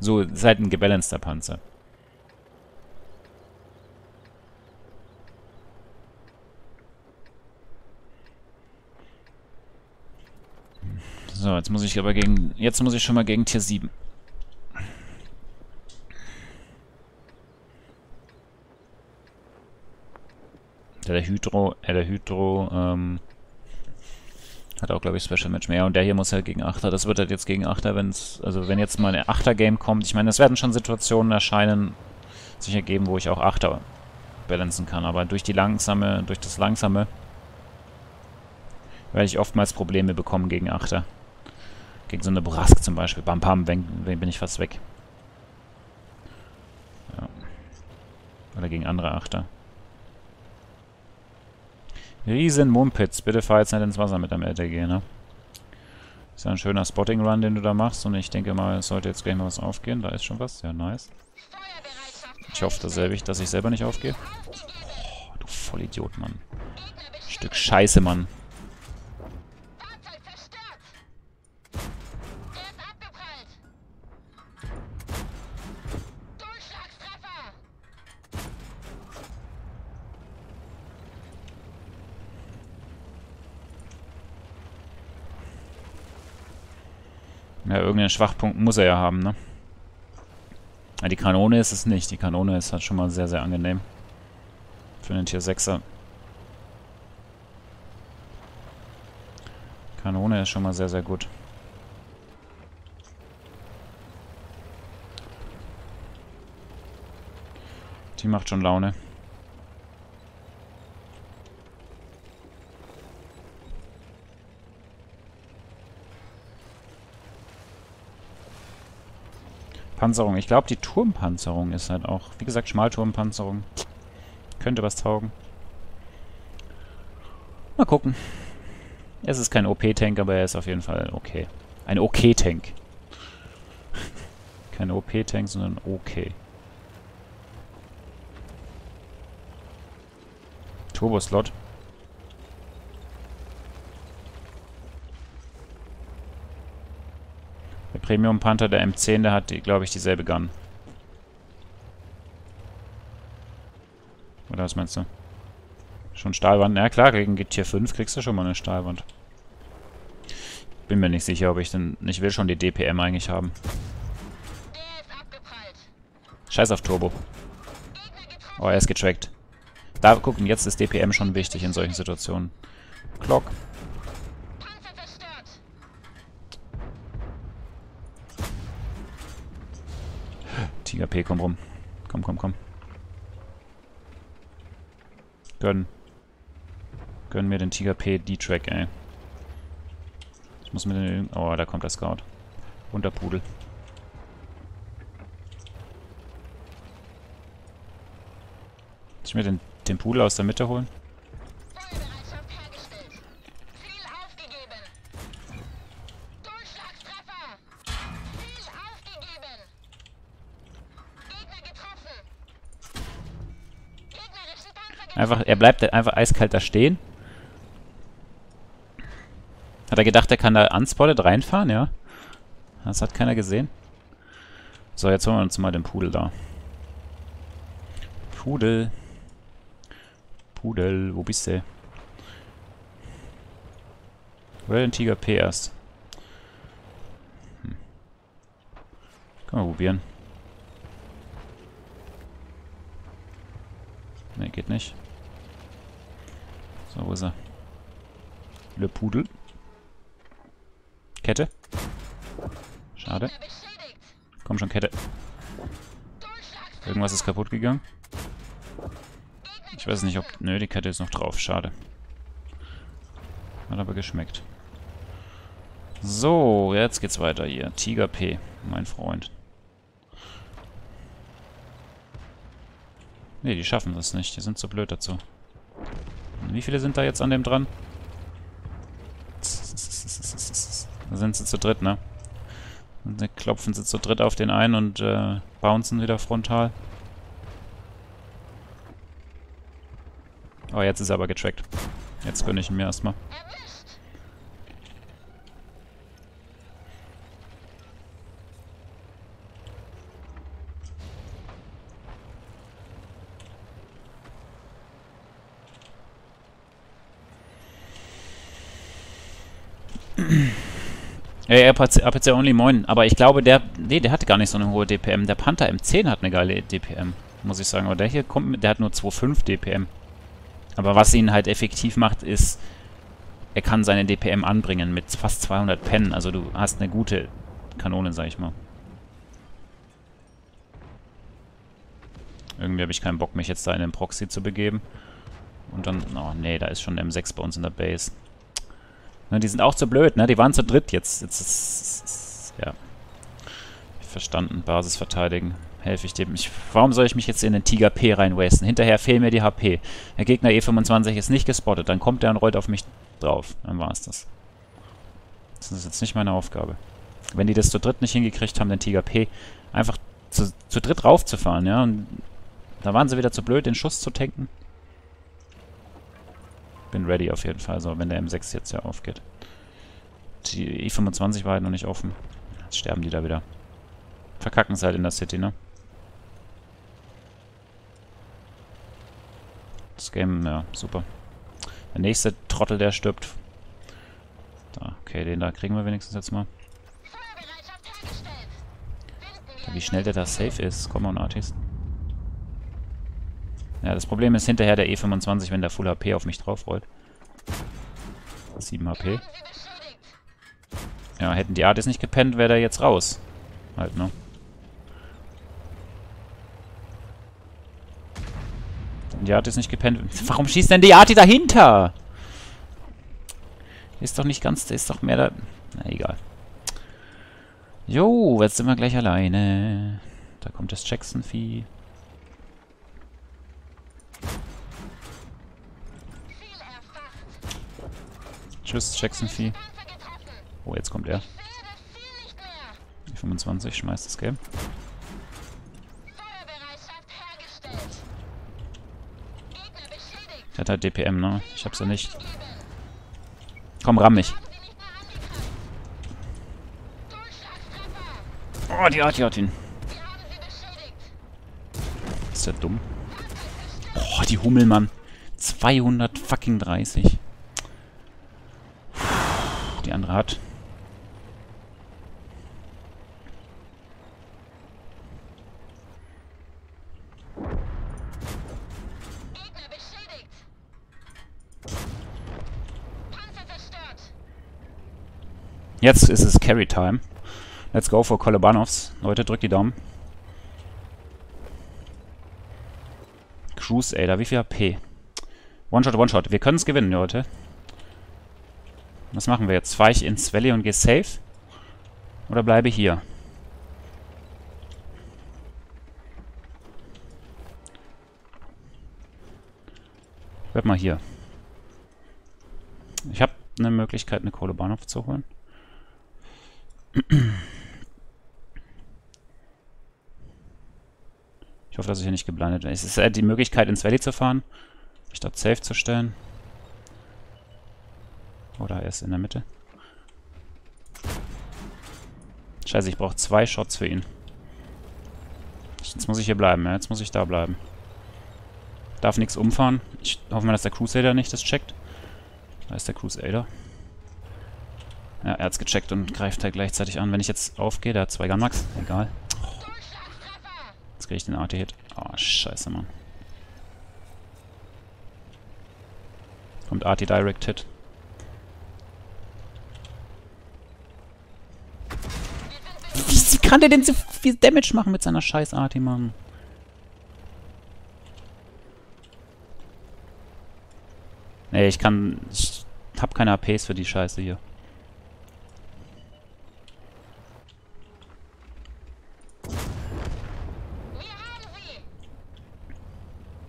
So, halt ein gebalanceter Panzer. So, jetzt muss ich aber gegen... Jetzt muss ich schon mal gegen Tier 7. Der Hydro, äh, der Hydro, ähm, hat auch, glaube ich, Special Match mehr. Und der hier muss halt gegen Achter. Das wird halt jetzt gegen Achter, wenn es, also wenn jetzt mal ein Achter-Game kommt. Ich meine, es werden schon Situationen erscheinen, sich ergeben, wo ich auch Achter balancen kann. Aber durch die langsame, durch das langsame werde ich oftmals Probleme bekommen gegen Achter. Gegen so eine Brask zum Beispiel. Bam, bam, bin ich fast weg. Ja. Oder gegen andere Achter. Riesen Mumpitz. Bitte fahr jetzt nicht ins Wasser mit dem LTG, ne? Ist ja ein schöner Spotting-Run, den du da machst. Und ich denke mal, es sollte jetzt gleich mal was aufgehen. Da ist schon was. Ja, nice. Ich hoffe dass ich selber nicht aufgehe. Oh, du Vollidiot, Mann. Stück Scheiße, Mann. Ja, irgendeinen Schwachpunkt muss er ja haben, ne? Ja, die Kanone ist es nicht. Die Kanone ist halt schon mal sehr, sehr angenehm. Für einen Tier 6er. Kanone ist schon mal sehr, sehr gut. Die macht schon Laune. Panzerung. Ich glaube, die Turmpanzerung ist halt auch, wie gesagt, Schmalturmpanzerung. Könnte was taugen. Mal gucken. Es ist kein OP-Tank, aber er ist auf jeden Fall okay. Ein OK-Tank. kein OP-Tank, sondern okay. Turbo-Slot. Premium Panther, der M10, der hat, glaube ich, dieselbe Gun. Oder was meinst du? Schon Stahlwand? Ja klar, gegen Tier 5 kriegst du schon mal eine Stahlwand. Bin mir nicht sicher, ob ich denn... Ich will schon die DPM eigentlich haben. Scheiß auf Turbo. Oh, er ist getrackt. Da, gucken, jetzt ist DPM schon wichtig in solchen Situationen. Glock. Tiger P, komm rum. Komm, komm, komm. Gönn. Gönn mir den Tiger P D-Track, ey. Ich muss mir den... Oh, da kommt der Scout. Und der Pudel. Muss ich mir den, den Pudel aus der Mitte holen? Einfach, er bleibt einfach eiskalt da stehen. Hat er gedacht, er kann da unspotted reinfahren, ja? Das hat keiner gesehen. So, jetzt holen wir uns mal den Pudel da. Pudel. Pudel, wo bist du? Oder den Tiger P erst? Hm. Kann man probieren. Ne, geht nicht. So, wo ist er? Le Pudel. Kette. Schade. Komm schon, Kette. Irgendwas ist kaputt gegangen. Ich weiß nicht, ob... Nö, die Kette ist noch drauf. Schade. Hat aber geschmeckt. So, jetzt geht's weiter hier. Tiger P, mein Freund. Ne, die schaffen das nicht. Die sind zu blöd dazu. Wie viele sind da jetzt an dem dran? Da sind sie zu dritt, ne? Und dann klopfen sie zu dritt auf den ein und äh, bouncen wieder frontal. Oh, jetzt ist er aber getrackt. Jetzt gönne ich ihn mir erstmal. Ja, APC Only, moin. Aber ich glaube, der... Nee, der hatte gar nicht so eine hohe DPM. Der Panther M10 hat eine geile DPM, muss ich sagen. Aber der hier kommt mit... Der hat nur 2,5 DPM. Aber was ihn halt effektiv macht, ist... Er kann seine DPM anbringen mit fast 200 Pen. Also du hast eine gute Kanone, sag ich mal. Irgendwie habe ich keinen Bock, mich jetzt da in den Proxy zu begeben. Und dann... Oh, nee, da ist schon M6 bei uns in der Base. Ne, die sind auch zu blöd, ne? Die waren zu dritt jetzt. Jetzt ist... Ja. Verstanden. Basis verteidigen. Helfe ich dem. Ich, warum soll ich mich jetzt in den Tiger P reinwasten? Hinterher fehlen mir die HP. Der Gegner E25 ist nicht gespottet. Dann kommt der und rollt auf mich drauf. Dann war es das. Das ist jetzt nicht meine Aufgabe. Wenn die das zu dritt nicht hingekriegt haben, den Tiger P einfach zu, zu dritt raufzufahren, ja. Und da waren sie wieder zu blöd, den Schuss zu tanken bin ready auf jeden Fall, so wenn der M6 jetzt ja aufgeht. Die E25 war halt noch nicht offen. Jetzt sterben die da wieder. Verkacken es halt in der City, ne? Das Game, ja, super. Der nächste Trottel, der stirbt. Da, okay, den da kriegen wir wenigstens jetzt mal. Wie schnell der da safe ist. Komm on, Artist. Ja, das Problem ist hinterher der E25, wenn der Full HP auf mich drauf rollt. 7 HP. Ja, hätten die Artis nicht gepennt, wäre der jetzt raus. Halt, ne? Die Artis nicht gepennt. Warum schießt denn die Arti dahinter? Ist doch nicht ganz... Ist doch mehr da... Na, egal. Jo, jetzt sind wir gleich alleine. Da kommt das Jackson-Vieh. Tschüss, Jackson-Vieh. Oh, jetzt kommt er. Die 25 schmeißt das Game. Der hat halt DPM, ne? Ich hab's ja nicht. Komm, ramm mich. Oh, die Arti hat ihn. Ist der dumm? Oh, die Hummel, Mann. 200 fucking 30 die andere hat. Jetzt ist es Carry Time. Let's go for Kolobanovs. Leute, drückt die Daumen. Crusader, wie viel HP? One-Shot, One-Shot. Wir können es gewinnen, Leute. Was machen wir jetzt? Fahre ich ins Valley und gehe safe? Oder bleibe hier? Bleib mal hier. Ich habe eine Möglichkeit, eine Kohlebahnhof zu holen. Ich hoffe, dass ich hier nicht geblendet werde. Es ist die Möglichkeit, ins Valley zu fahren, mich dort safe zu stellen. Oder er ist in der Mitte. Scheiße, ich brauche zwei Shots für ihn. Jetzt muss ich hier bleiben, ja? Jetzt muss ich da bleiben. Darf nichts umfahren. Ich hoffe mal, dass der Crusader nicht das checkt. Da ist der Crusader. Ja, er hat's gecheckt und greift halt gleichzeitig an. Wenn ich jetzt aufgehe, der hat zwei Gunmax. Egal. Jetzt kriege ich den AT-Hit. Oh, scheiße, Mann. Kommt AT-Direct-Hit. Wie kann der denn so viel Damage machen mit seiner scheiß Arti, Mann? Nee, ich kann... Ich hab keine APs für die Scheiße hier.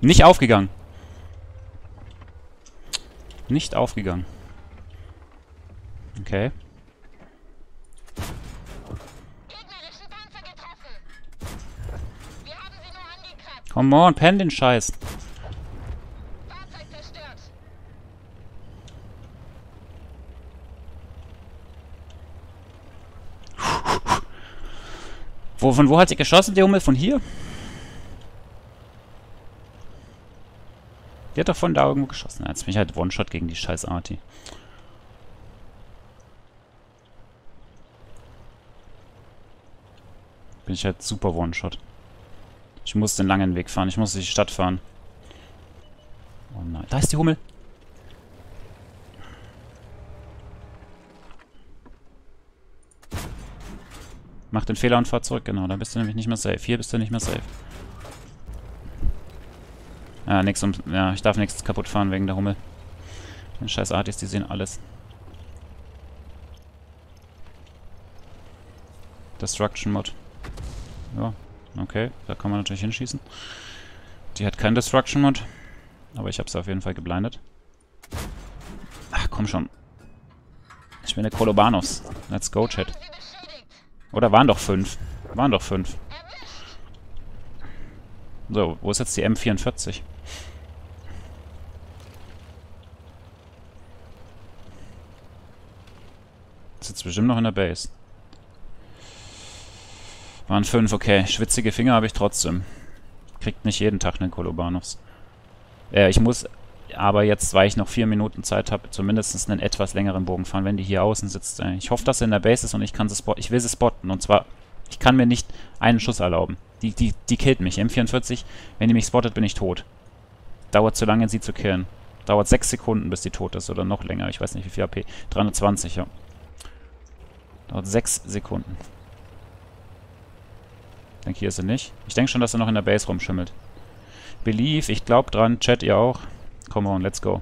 Nicht aufgegangen. Nicht aufgegangen. Okay. Come on, pen den Scheiß. Wo, von wo hat sie geschossen, der Hummel? Von hier? Die hat doch von da irgendwo geschossen. Jetzt bin ich halt One-Shot gegen die scheiß Arti. Bin ich halt super One-Shot. Ich muss den langen Weg fahren. Ich muss durch die Stadt fahren. Oh nein. Da ist die Hummel. Mach den Fehler und fahr zurück. Genau, da bist du nämlich nicht mehr safe. Hier bist du nicht mehr safe. Ja, nix um... Ja, ich darf nichts kaputt fahren wegen der Hummel. Den scheiß Artis, die sehen alles. Destruction Mod. Ja, okay. Da kann man natürlich hinschießen. Die hat keinen Destruction Mod. Aber ich habe sie auf jeden Fall geblindet. Ach, komm schon. Ich bin der Kolobanos. Let's go, Chat. Oder waren doch fünf. Waren doch fünf. So, wo ist jetzt die M44? Sitzt bestimmt noch in der Base. Waren fünf, okay. Schwitzige Finger habe ich trotzdem. Kriegt nicht jeden Tag einen Kolobanovs. Äh, ich muss aber jetzt, weil ich noch vier Minuten Zeit habe, zumindest einen etwas längeren Bogen fahren, wenn die hier außen sitzt. Äh, ich hoffe, dass sie in der Base ist und ich kann sie spotten. Ich will sie spotten. Und zwar, ich kann mir nicht einen Schuss erlauben. Die, die, die killt mich. M44, wenn die mich spottet, bin ich tot. Dauert zu lange, sie zu killen. Dauert sechs Sekunden, bis die tot ist. Oder noch länger. Ich weiß nicht, wie viel AP. 320, ja. Dauert sechs Sekunden. Ich denke, hier ist sie nicht. Ich denke schon, dass er noch in der Base rumschimmelt. Believe, ich glaube dran. Chat, ihr auch. Come on, let's go.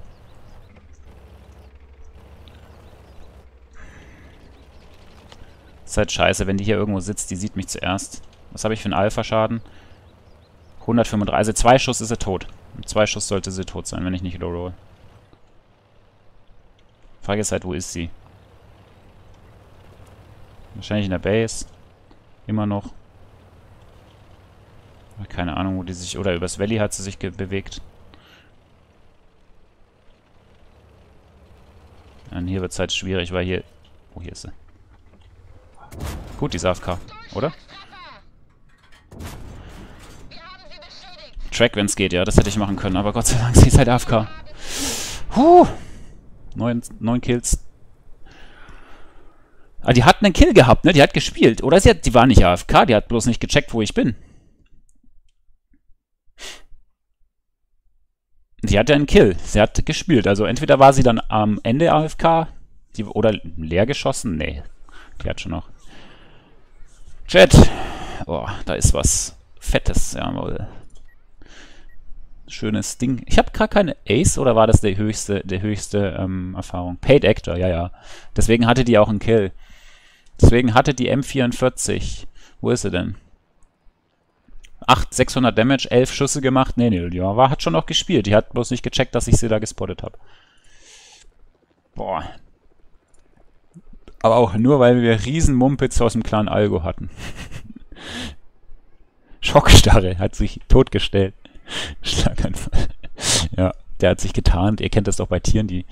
Ist halt scheiße, wenn die hier irgendwo sitzt, die sieht mich zuerst. Was habe ich für einen Alpha-Schaden? 135. Also zwei Schuss ist sie tot. Mit zwei Schuss sollte sie tot sein, wenn ich nicht low roll. Frage ist halt, wo ist sie? Wahrscheinlich in der Base. Immer noch. Keine Ahnung, wo die sich... Oder übers Valley hat sie sich bewegt. Und hier wird es halt schwierig, weil hier... Oh, hier ist sie. Gut, die ist AFK, oder? Track, wenn es geht, ja, das hätte ich machen können, aber Gott sei Dank, sie ist halt AFK. Huh! Neun, neun Kills. Ah, die hat einen Kill gehabt, ne? Die hat gespielt. Oder sie hat, die war nicht AFK, die hat bloß nicht gecheckt, wo ich bin. Sie hatte einen Kill. Sie hat gespielt. Also entweder war sie dann am Ende AFK die, oder leer geschossen. Nee, die hat schon noch. Chat. Oh, da ist was Fettes. Jawohl. Schönes Ding. Ich habe gerade keine Ace oder war das der höchste, der höchste ähm, Erfahrung? Paid Actor, ja, ja. Deswegen hatte die auch einen Kill. Deswegen hatte die M44. Wo ist sie denn? 8, 600 Damage, 11 Schüsse gemacht. Nee, nee, die war, hat schon noch gespielt. Die hat bloß nicht gecheckt, dass ich sie da gespottet habe. Boah. Aber auch nur, weil wir riesen Mumpitz aus dem Clan Algo hatten. Schockstarre, hat sich totgestellt. Schlaganfall. ja, der hat sich getarnt. Ihr kennt das doch bei Tieren, die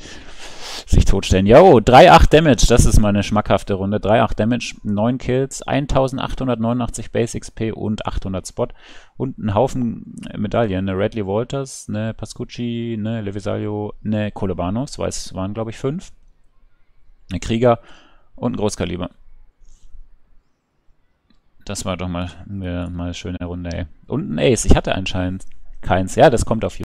sich totstellen. Jo, 3-8 Damage, das ist meine schmackhafte Runde. 3-8 Damage, 9 Kills, 1889 Base XP und 800 Spot. Und ein Haufen Medaillen. Eine Radley Walters, eine Pascucci, eine Levisalio, eine Colobanos, es waren glaube ich 5. Eine Krieger und ein Großkaliber. Das war doch mal, mal eine schöne Runde, ey. Und ein Ace. Ich hatte anscheinend keins. Ja, das kommt auf YouTube.